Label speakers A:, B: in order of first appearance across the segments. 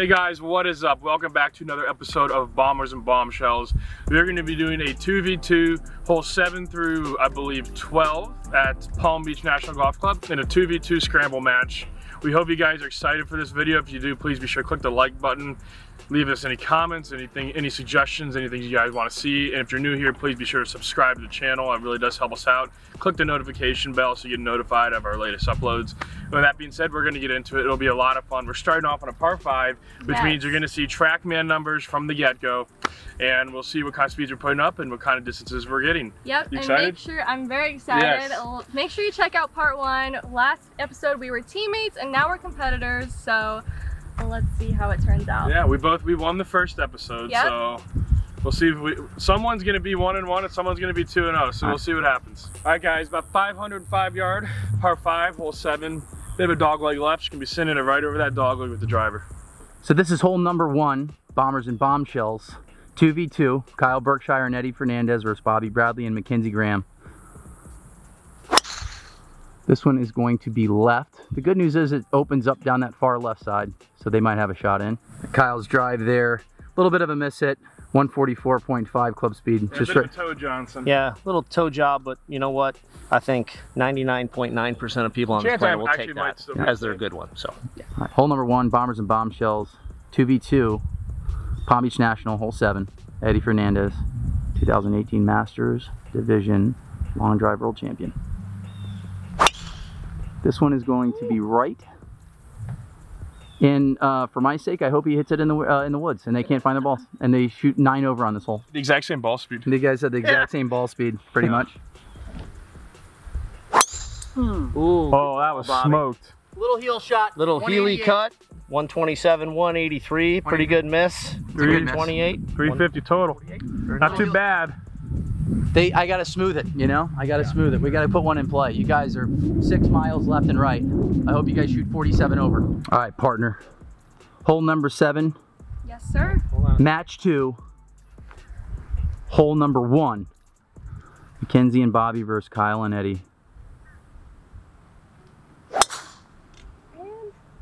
A: Hey guys, what is up? Welcome back to another episode of Bombers and Bombshells. We're going to be doing a 2v2, hole 7 through, I believe, 12 at Palm Beach National Golf Club in a 2v2 scramble match. We hope you guys are excited for this video. If you do, please be sure to click the like button. Leave us any comments, anything, any suggestions, anything you guys want to see. And if you're new here, please be sure to subscribe to the channel. It really does help us out. Click the notification bell so you get notified of our latest uploads. With that being said, we're going to get into it. It'll be a lot of fun. We're starting off on a par 5, which
B: Yes.
A: means you're going to see TrackMan numbers from the get-go. And we'll see what kind of speeds we're putting up and what kind of distances we're getting.
B: Yep,
A: You
B: and
A: excited?
B: make sure I'm very excited.
A: Yes.
B: Make sure you check out part one. Last episode we were teammates and now we're competitors, so let's see how it turns out.
A: Yeah, we both we won the first episode,
B: Yep.
A: so we'll see if we someone's gonna be one and one and someone's gonna be two and oh. So we'll see what happens. All right, guys, about 505 yard, par five, hole seven. Bit of a dog leg left. You can be sending it right over that dog leg with the driver.
C: So this is hole number one, Bombers and Bombshells. 2v2, Kyle Berkshire and Eddie Fernandez versus Bobby Bradley and Mackenzie Graham. This one is going to be left. The good news is it opens up down that far left side, so they might have a shot in. Kyle's drive there, a little bit of a miss hit, 144.5 club speed.
A: Yeah,
C: Just
A: a bit
C: right.
A: of toe Johnson.
D: Yeah, little toe job, but you know what? I think 99.9% of people on this
A: Chance
D: planet will take that
A: still
D: as their
A: be
D: good one. So
C: All right, hole number one, Bombers and Bombshells, 2v2, Palm Beach National, hole seven, Eddie Fernandez, 2018 Masters Division Long Drive World Champion. This one is going to be right. And uh, for my sake, I hope he hits it in the uh, in the woods, and they can't find the ball, and they shoot nine over on this hole.
A: The exact same ball speed.
C: The guys had the exact same ball speed, pretty
A: Yeah.
C: much.
D: Ooh,
A: Oh, that was
D: Bobby.
A: smoked.
C: Little heel shot.
D: little Healy cut, 127, 183, pretty good miss. 328.
A: 350 total. Not too bad.
C: They, I gotta smooth it, you know? I gotta smooth it. We gotta put one in play. You guys are six miles left and right. I hope you guys shoot 47 over. All right, partner. Hole number seven,
B: Yes, sir.
C: match two. Hole number one. Mackenzie and Bobby versus Kyle and Eddie.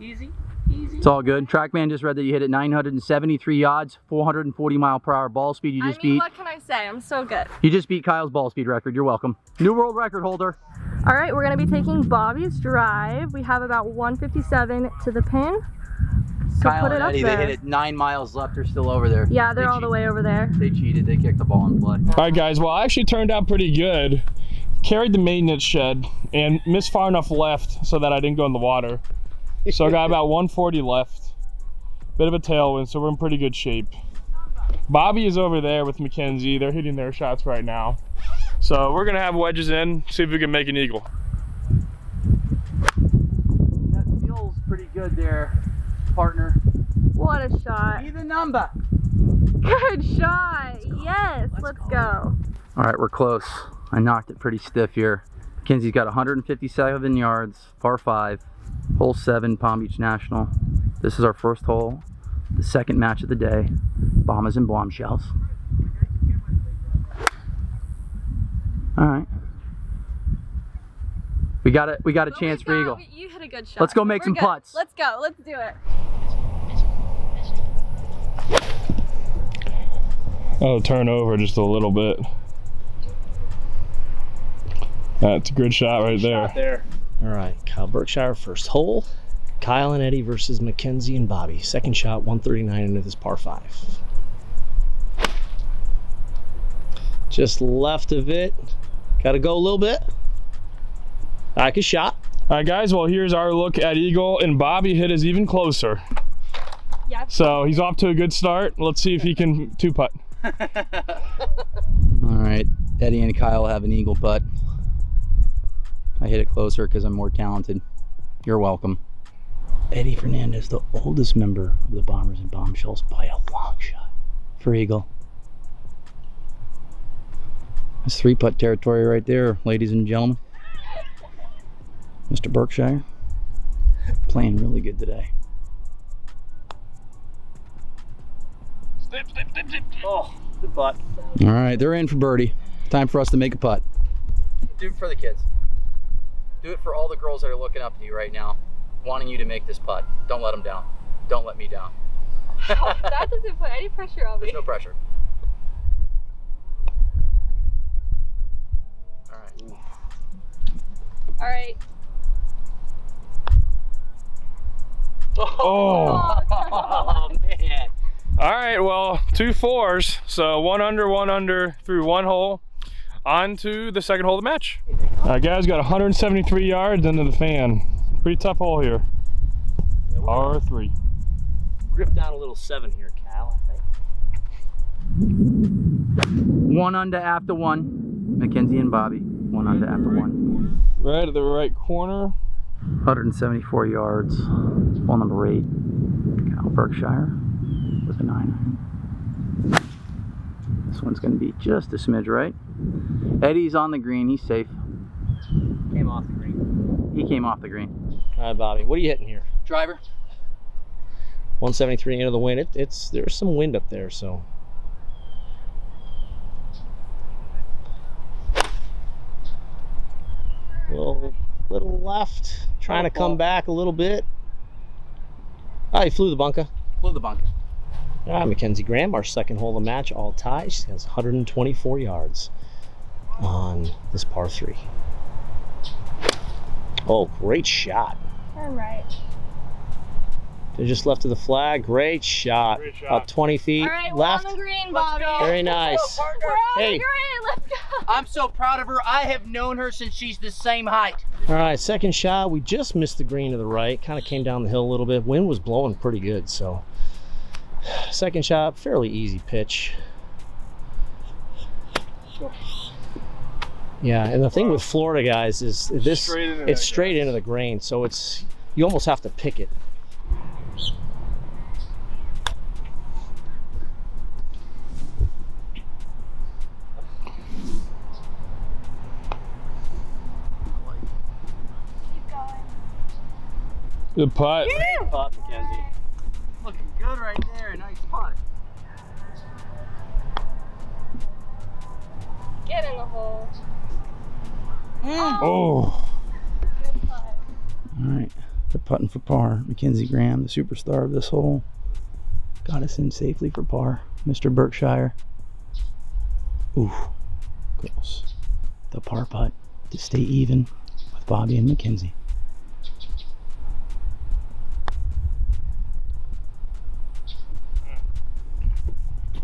D: Easy, easy.
C: It's all good. Trackman just read that you hit it 973 yards, 440 mile per hour ball speed. You
B: I
C: just
B: mean,
C: beat.
B: What can I say? I'm so good.
C: You just beat Kyle's ball speed record. You're welcome. New world record holder.
B: All right, we're gonna be taking Bobby's drive. We have about 157 to the pin. So
C: Kyle
B: put it
C: and
B: up
C: Eddie,
B: there.
C: they hit it nine miles left. They're still over there.
B: Yeah, they're
C: They
B: all the way over there.
C: They cheated. They kicked the ball in play.
A: All right, guys. Well, I actually turned out pretty good. Carried the maintenance shed and missed far enough left so that I didn't go in the water. So I got about 140 left. Bit of a tailwind, so we're in pretty good shape. Bobby is over there with Mackenzie. They're hitting their shots right now. So we're gonna have wedges in, see if we can make an eagle.
C: That feels pretty good there, partner.
B: What a shot.
C: Be the number.
B: Good shot. Yes, let's go.
C: All right, we're close. I knocked it pretty stiff here. Mackenzie's got 157 yards, par five, hole seven, Palm Beach National. This is our first hole, the second match of the day. Bombers and bombshells. All right. We got a we got a
B: Oh
C: chance
B: my
C: for eagle.
B: You hit a good shot.
C: Let's go make
B: We're
C: some
B: good.
C: putts.
B: Let's go. Let's do it.
A: Oh, turn over just a little bit. That's a good shot right there.
D: there. All right, Kyle Berkshire first hole. Kyle and Eddie versus Mackenzie and Bobby. Second shot, 139 into this par five. Just left of it. Got to go a little bit. Like a shot.
A: All right, guys. Well, here's our look at eagle, and Bobby hit is even closer.
B: Yeah.
A: So he's off to a good start. Let's see if he can two putt.
C: All right, Eddie and Kyle have an eagle putt. I hit it closer because I'm more talented. You're welcome. Eddie Fernandez, the oldest member of the Bombers and Bombshells, by a long shot for eagle. That's three putt territory right there, ladies and gentlemen. Mr. Berkshire, playing really good today.
D: Oh, good putt.
C: All right, they're in for birdie. Time for us to make a putt. Do it for the kids. Do it for all the girls that are looking up to you right now, wanting you to make this putt. Don't let them down. Don't let me down.
B: Oh, that doesn't put any pressure on me.
C: There's no pressure. All right.
B: All right.
A: Oh.
C: Oh man.
A: All right, well, two fours. So one under, one under through one hole. On to the second hole of the match. All right, guys, got 173 yards into the fan. Pretty tough hole here. R3.
D: Grip down a little seven here, Kyle, I think.
C: One under after one. Mackenzie and Bobby. One under after one.
A: Right at the right corner.
C: 174 yards. Hole number eight. Kyle Berkshire with a nine. This one's going to be just a smidge right. Eddie's on the green. He's safe.
D: Came off the green.
C: He came off the green.
D: All right, Bobby, what are you hitting here?
C: Driver.
D: 173 into the wind. It, it's there's some wind up there, so little little left, trying to come back a little bit. Oh, he flew the bunker.
C: Flew the bunker.
D: All right, Mackenzie Graham, our second hole of the match, all ties. She has 124 yards on this par three. Oh, great shot.
B: Turn right.
D: To just left of the flag. Great shot.
A: Great shot.
D: About 20 feet
B: All right,
D: left.
B: we're on the green, Bobby.
D: Very nice.
B: We're on
D: Hey.
B: the green. Let's go.
C: I'm so proud of her. I have known her since she's the same height.
D: All right, second shot. We just missed the green to the right. Kind of came down the hill a little bit. Wind was blowing pretty good, so second shot, fairly easy pitch. Yeah, and the thing with Florida guys is this
A: straight
D: it's
A: that
D: straight into the grain, so it's you almost have to pick it.
B: Keep going.
A: Good putt.
D: Putt, Mackenzie.
C: Looking good right there.
A: Oh.
C: All right. They're putting for par. Mackenzie Graham, the superstar of this hole, got us in safely for par. Mr. Berkshire. Ooh, close. The par putt to stay even with Bobby and Mackenzie.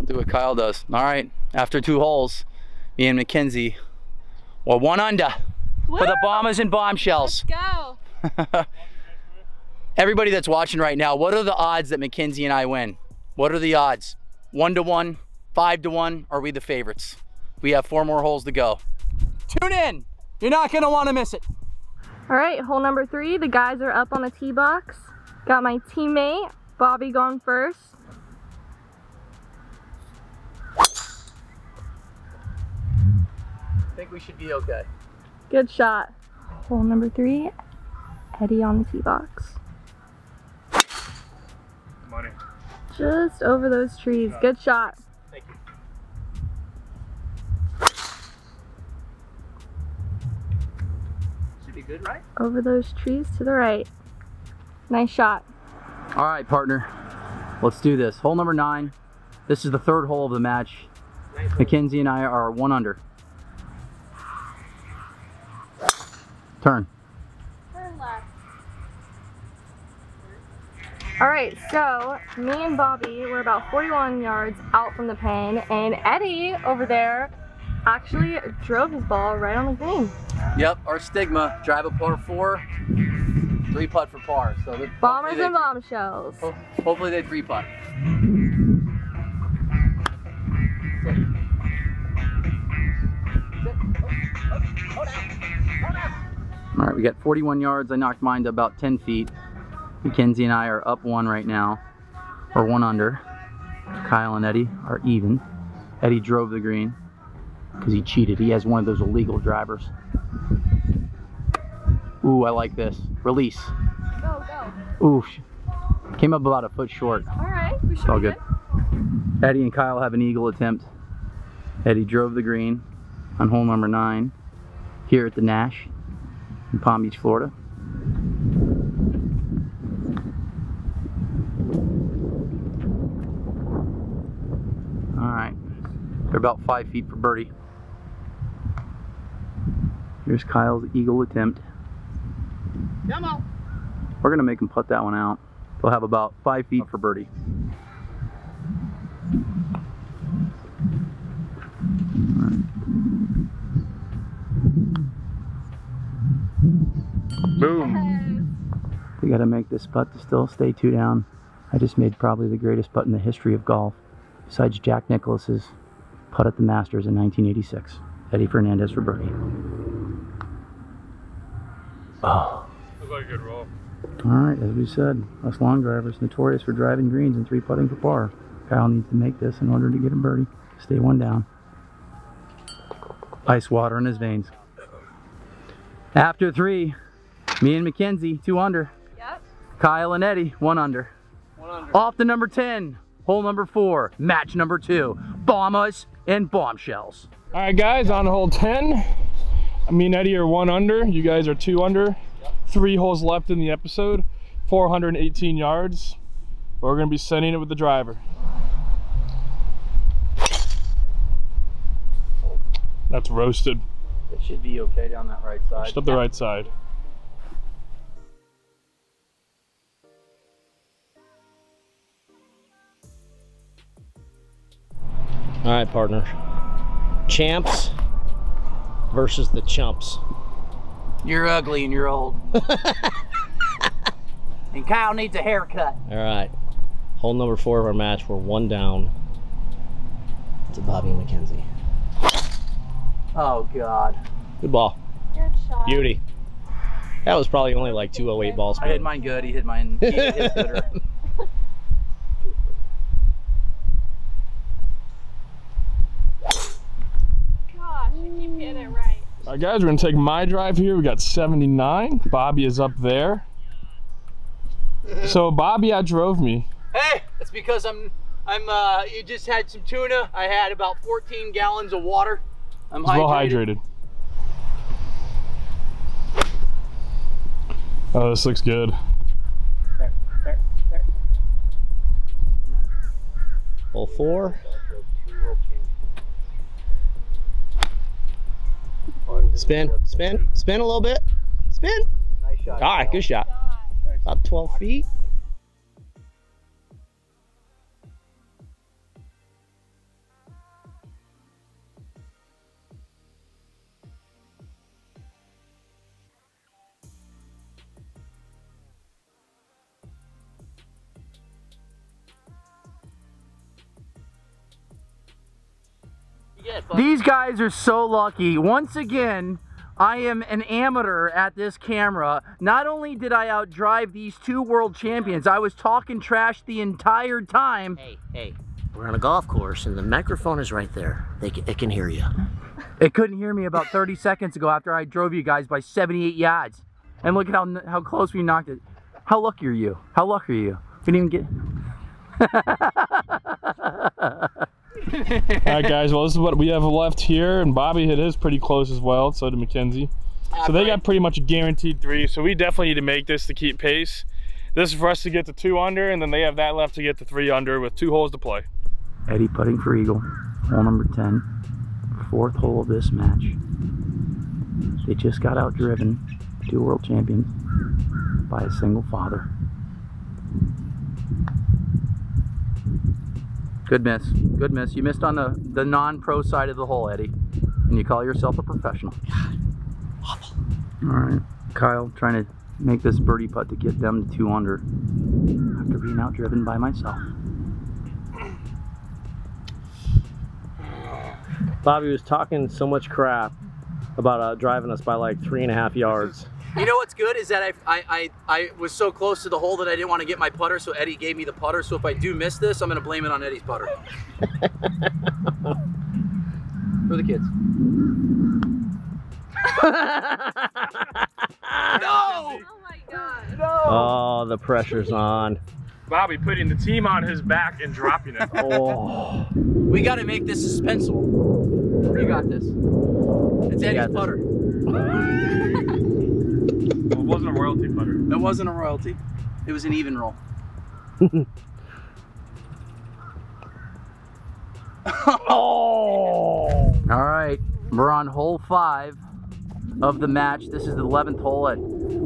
C: Do what Kyle does. All right, after two holes, me and Mackenzie, well, one under for the bombers and bombshells.
B: Let's go.
C: Everybody that's watching right now, what are the odds that Mackenzie and I win? What are the odds? One to one, five to one? Are we the favorites? We have four more holes to go. Tune in. You're not gonna want to miss it.
B: All right, hole number three. The guys are up on the tee box. Got my teammate, Bobby, going first.
C: I think we should be okay.
B: Good shot. Hole number three, Eddie on the tee box.
A: Money.
B: Just over those trees. Good shot.
D: Thank you.
C: Should be good, right?
B: Over those trees to the right. Nice shot.
C: All right, partner. Let's do this. Hole number nine. This is the third hole of the match. Mackenzie and I are one under. Turn.
B: Turn left. All right, so me and Bobby were about 41 yards out from the pin, and Eddie over there actually drove his ball right on the green.
C: Yep, our stigma. Drive a par four, three putt for par. So the-
B: Bombers and
C: they-
B: bombshells.
C: ho- Hopefully they three putt. All right, we got 41 yards. I knocked mine to about 10 feet. Mackenzie and I are up one right now, or one under. Kyle and Eddie are even. Eddie drove the green because he cheated. He has one of those illegal drivers. Ooh, I like this. Release.
B: Go, go.
C: Ooh, came up about a foot short.
B: All right, we should
C: all
B: be
C: good. Eddie and Kyle have an eagle attempt. Eddie drove the green on hole number nine here at the Nash in Palm Beach, Florida. Alright, they're about five feet for birdie. Here's Kyle's eagle attempt.
D: Come on.
C: We're going to make him put that one out. They'll have about five feet for birdie.
A: Boom.
C: We gotta make this putt to still stay two down. I just made probably the greatest putt in the history of golf, besides Jack Nicklaus's putt at the Masters in 1986. Eddie Fernandez for birdie. Oh.
A: Looks like a good roll.
C: All right, as we said, us long drivers notorious for driving greens and three putting for par. Kyle needs to make this in order to get a birdie. Stay one down. Ice water in his veins. After three, me and Mackenzie, two under.
B: Yep.
C: Kyle and Eddie, one under.
A: One under.
C: Off to number 10, hole number four, match number two. Bombers and bombshells.
A: All right, guys, on hole 10. Me and Eddie are one under. You guys are two under. Three holes left in the episode. 418 yards. We're going to be sending it with the driver. That's roasted.
C: It should be okay down that right side.
A: Just up the right side.
D: All right, partner. Champs versus the chumps.
C: You're ugly and you're old. and Kyle needs a haircut.
D: All right. Hole number four of our match. We're one down to Bobby Mackenzie.
C: Oh, God.
D: Good ball.
B: Good shot.
D: Beauty. That was probably only like 208 balls.
C: I hit mine good. He hit mine. He hit his gooder.
B: Gosh, you keep hitting it right.
A: All right, guys, we're going to take my drive here. We got 79. Bobby is up there. So Bobby I drove me.
C: Hey, it's because I'm, I'm, uh, you just had some tuna. I had about 14 gallons of water. I'm
A: He's well hydrated. Oh, this looks good.
C: There, there, there.
D: Hole four. Spin, spin, spin a little bit. Spin.
C: Nice shot.
D: All right, good shot. About 12 feet.
C: These guys are so lucky. Once again, I am an amateur at this camera. Not only did I outdrive these two world champions, I was talking trash the entire time.
E: Hey, hey, we're on a golf course and the microphone is right there. They can, it can hear you.
C: It couldn't hear me about 30 seconds ago after I drove you guys by 78 yards. And look at how how close we knocked it. How lucky are you? How lucky are you? We didn't even get.
A: All right, guys. Well, this is what we have left here, and Bobby hit his pretty close as well. So did Mackenzie. So they got pretty much a guaranteed three. So we definitely need to make this to keep pace. This is for us to get to two under, and then they have that left to get to three under with two holes to play.
C: Eddie putting for Eagle, hole number 10, fourth hole of this match. They just got outdriven, two world champions, by a single father. Good miss, good miss. You missed on the, the non-pro side of the hole, Eddie. And you call yourself a professional. All right, Kyle trying to make this birdie putt to get them to two under after being outdriven by myself.
D: Bobby was talking so much crap about uh, driving us by like three and a half yards.
C: You know what's good is that I, I, I, I was so close to the hole that I didn't want to get my putter, so Eddie gave me the putter. So if I do miss this, I'm going to blame it on Eddie's putter. For the kids. no!
B: Oh my god. No!
D: Oh, the pressure's on.
A: Bobby putting the team on his back and dropping it.
D: Oh,
C: We got to make this suspenseful. You got this. It's Eddie's
D: got this.
C: putter.
A: Well, it wasn't a royalty putter.
C: It wasn't a royalty. It was an even roll.
D: oh!
C: All right, we're on hole five of the match. This is the 11th hole at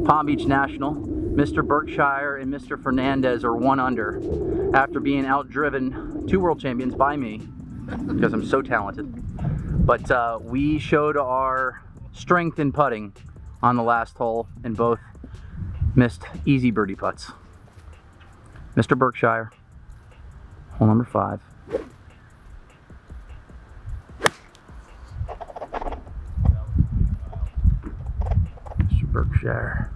C: Palm Beach National. Mr. Berkshire and Mr. Fernandez are one under after being outdriven two world champions by me because I'm so talented. But uh, we showed our strength in putting on the last hole and both missed easy birdie putts. Mr. Berkshire, hole number five. Mr. Berkshire.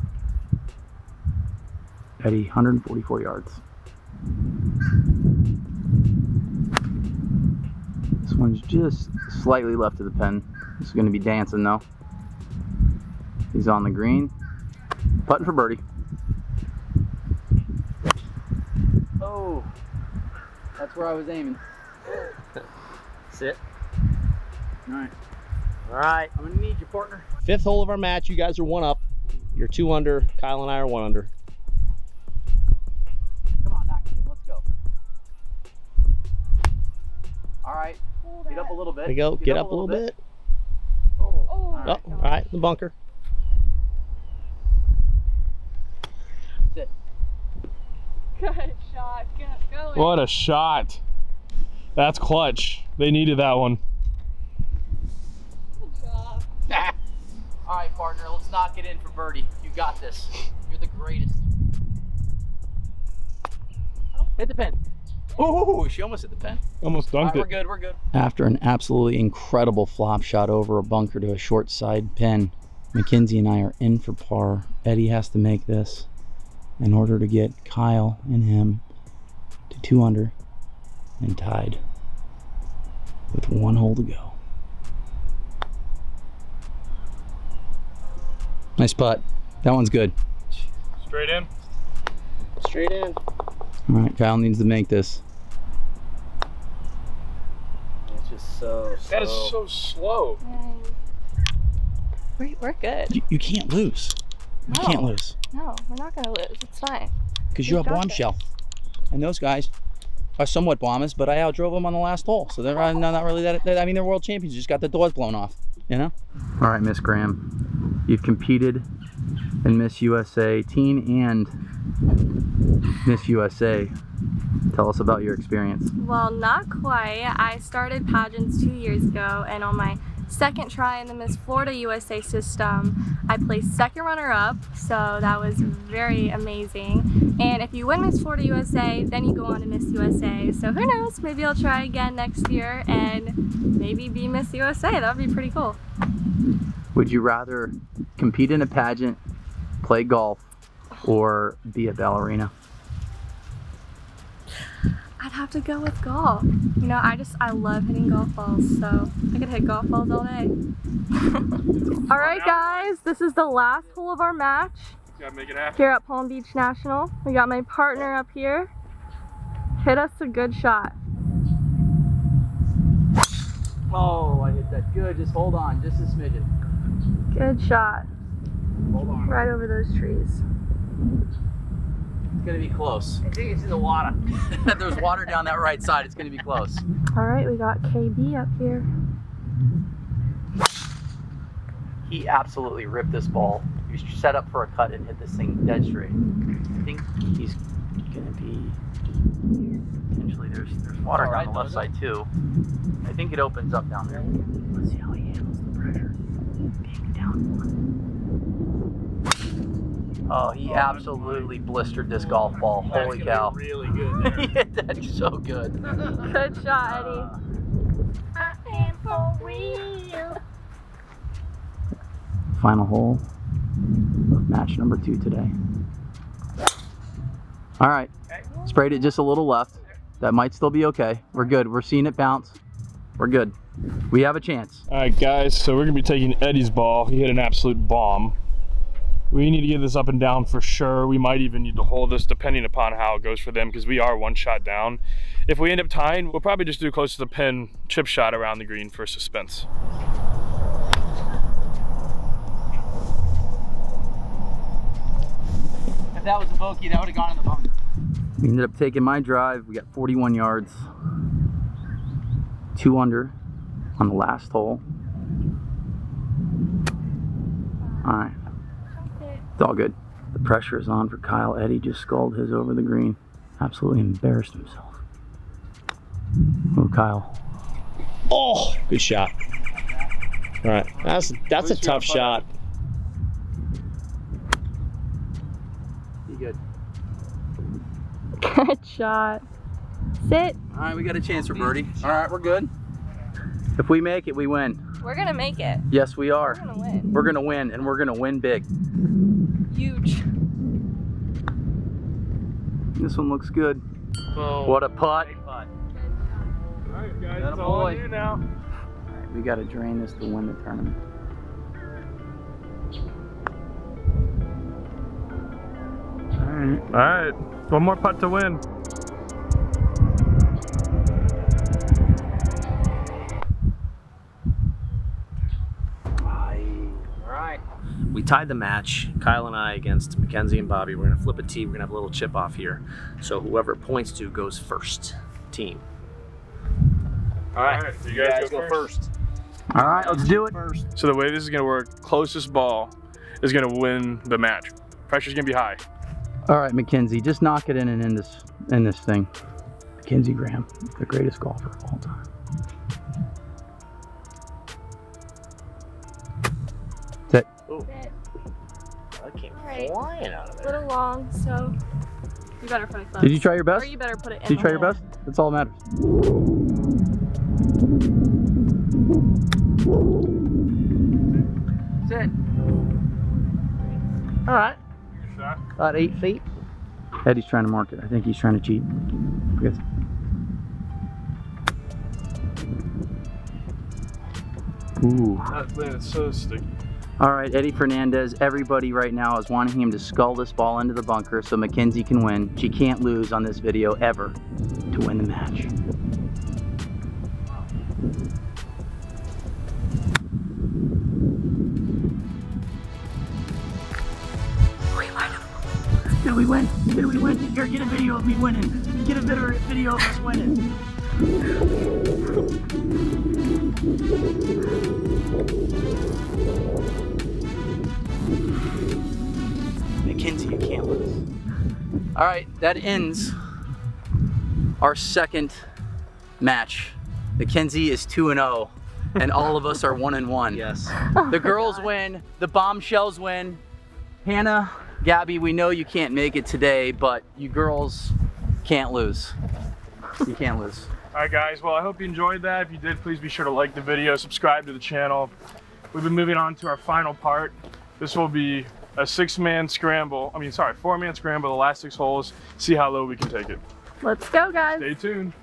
C: Eddie, 144 yards. This one's just slightly left of the pen. This is going to be dancing though. He's on the green. Putting for birdie. Oh, that's where I was aiming.
E: Sit.
C: All right,
E: All right.
C: I'm gonna need your partner.
D: Fifth hole of our match. You guys are one up. You're two under. Kyle and I are one under.
C: Come on, knock it in. Let's go. All right, get up a little bit.
D: There you go. Get, up, a little bit.
B: Oh,
D: Oh,
B: my
D: all right. The bunker.
B: Good shot. Get going.
A: What a shot. That's clutch. They needed that one.
B: Good job.
C: All right, partner, let's knock it in for birdie. You got this. You're the greatest. Oh. Hit the pin. Oh, she almost hit the pin.
A: Almost
C: All
A: dunked
C: right, we're good. We're good.
F: After an absolutely incredible flop shot over a bunker to a short side pin, Mackenzie and I are in for par. Eddie has to make this in order to get Kyle and him to two under and tied with one hole to go. Nice putt. That one's good.
A: Straight in.
D: Straight in.
F: All right, Kyle needs to make this.
E: It's just so.
A: That is
E: slow.
A: so slow.
B: We're, we're good.
F: You, you can't lose. You
B: No.
F: can't lose
B: No, we're not gonna lose. It's fine.
F: because you're a
B: We've got
F: bombshell. And those guys are somewhat bombers, but I outdrove them on the last hole, so they're uh, not really that. I mean, they're world champions. You just got the doors blown off. You know.
C: All right, Miss Graham, you've competed in Miss USA Teen and Miss USA. Tell us about your experience.
B: Well, not quite. I started pageants two years ago, and on my second try in the Miss Florida USA system, I placed second runner up, so that was very amazing. And if you win Miss Florida USA, then you go on to Miss USA. So who knows? Maybe I'll try again next year and maybe be Miss USA. That would be pretty cool.
C: Would you rather compete in a pageant, play golf, or be a ballerina?
B: I'd have to go with golf. You know, I just I love hitting golf balls, so I could hit golf balls all day. all right, guys, this is the last hole of our match
A: Gotta make it happen.
B: here at Palm Beach National. We got my partner up here. Hit us a good shot.
C: Oh, I hit that good. Just hold on, just a smidgen.
B: Good shot.
C: Hold on.
B: Right over those trees.
C: It's gonna be close. I think it's in the water. There's water down that right side. It's gonna be close.
B: All right, we got KB up here.
C: He absolutely ripped this ball. He was set up for a cut and hit this thing dead straight. I think he's gonna be potentially there's there's water down the left side too. I think it opens up down there. Let's see how he handles the pressure. Being down one. Oh, he absolutely blistered this golf ball. Holy cow.
A: Really good.
C: he hit that so good.
B: Good shot, Eddie. I am for real.
C: Final hole of match number two today. All right, sprayed it just a little left. That might still be okay. We're good. We're seeing it bounce. We're good. We have a chance.
A: All right, guys. So we're gonna be taking Eddie's ball. He hit an absolute bomb. We need to get this up and down for sure. We might even need to hold this depending upon how it goes for them because we are one shot down. If we end up tying, we'll probably just do close to the pin chip shot around the green for suspense.
C: If that was a bogey, that would have gone in the bunker. We ended up taking my drive. We got 41 yards, two under on the last hole. All right. It's all good. The pressure is on for Kyle. Eddie just sculled his over the green. Absolutely embarrassed himself. Oh, Kyle.
D: Oh, good shot. All right, that's that's a tough shot.
C: Be good.
B: Good shot. Sit.
C: All right, we got a chance for birdie. All right, we're good. If we make it, we win.
B: We're gonna make it.
C: Yes, we are.
B: We're
C: are.
B: gonna win.
C: We're gonna win, and we're gonna win big. This one looks good.
A: Boom.
C: What a putt.
A: All right, guys,
C: Atta
A: it's all on
C: boy.
A: you now.
C: Alright, we got to drain this to win the tournament. All right.
A: All right, one more putt to win.
E: We tied the match, Kyle and I against Mackenzie and Bobby. We're gonna flip a tee. We're gonna have a little chip off here. So whoever points to goes first. Team.
A: All right, you guys, go, first.
C: All right, let's do it.
A: So the way this is gonna work, closest ball is gonna win the match. Pressure's gonna be high.
C: All right, Mackenzie, just knock it in and end this in this thing. Mackenzie Graham, the greatest golfer of all time.
E: That came
B: Alright.
E: flying out of
B: A little long, so you better put it close.
C: Did you try your best?
B: Or you better put it in
C: Did you
B: the
C: try your best? That's all that matters. Sit.
D: All right,
A: Good shot.
D: about eight feet.
C: Eddie's trying to mark it. I think he's trying to cheat. Yes. Ooh.
A: That man is so sticky.
C: All right, Eddie Fernandez. Everybody right now is wanting him to scull this ball into the bunker so Mackenzie can win. She can't lose on this video ever to win the match. Did we win? Did we win? Here, get a video of me winning. Get a video of us winning. All right, that ends our second match. Mackenzie is 2 and 0, and all of us are 1 and 1.
E: Yes.
C: The girls win, the bombshells win. Hannah, Gabby, we know you can't make it today, but you girls can't lose. You can't lose.
A: All right, guys. Well, I hope you enjoyed that. If you did, please be sure to like the video, subscribe to the channel. We've been moving on to our final part. This will be a six-man scramble. I mean, sorry, four-man scramble. The last six holes. See how low we can take it.
B: Let's go, guys.
A: Stay tuned.